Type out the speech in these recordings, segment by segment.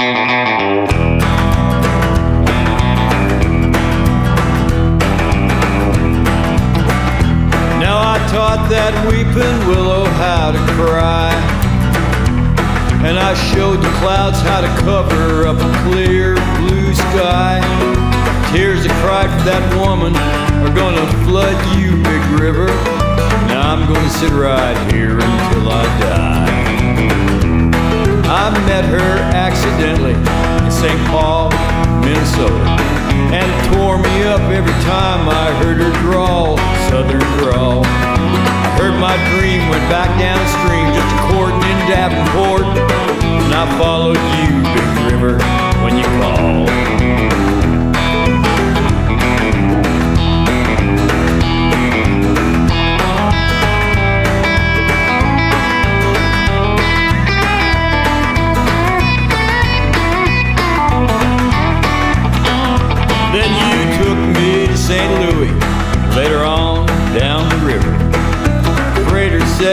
Now I taught that weeping willow how to cry. And I showed the clouds how to cover up a clear blue sky. Tears that cried for that woman are gonna flood you, big river. Now I'm gonna sit right here until I die. I met her accidentally in St. Paul, Minnesota. And tore me up every time I heard her drawl, southern drawl. I heard my dream went back downstream, just courting in Davenport. And I followed you,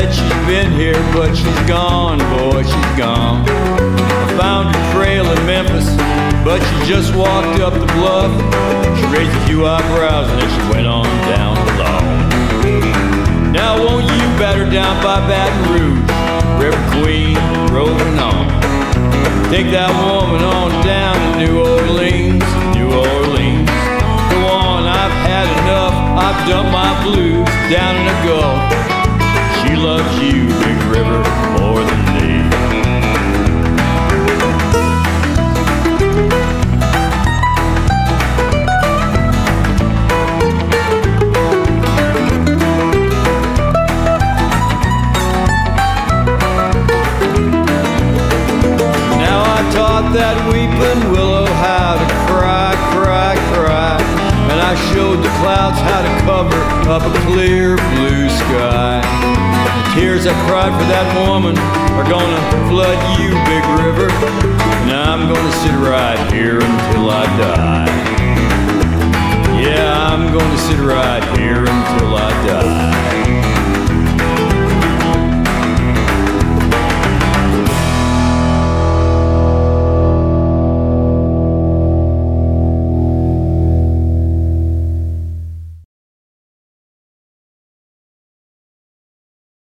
said she's been here, but she's gone, boy, she's gone. I found her trail in Memphis, but she just walked up the bluff. She raised a few eyebrows and then she went on down below. Now won't you batter down by Baton Rouge, River Queen, rolling on. Take that woman on down to New Orleans, New Orleans. Go on, I've had enough. I've dumped my blues down in the Gulf. She loves you, Big River, more than me. Now I taught that weeping willow how to cry, cry, cry. And I showed the clouds how to cover up a clear blue sky. The tears I cried for that woman are gonna flood you, big river. And I'm gonna sit right here until I die. I'm gonna sit right here until I die.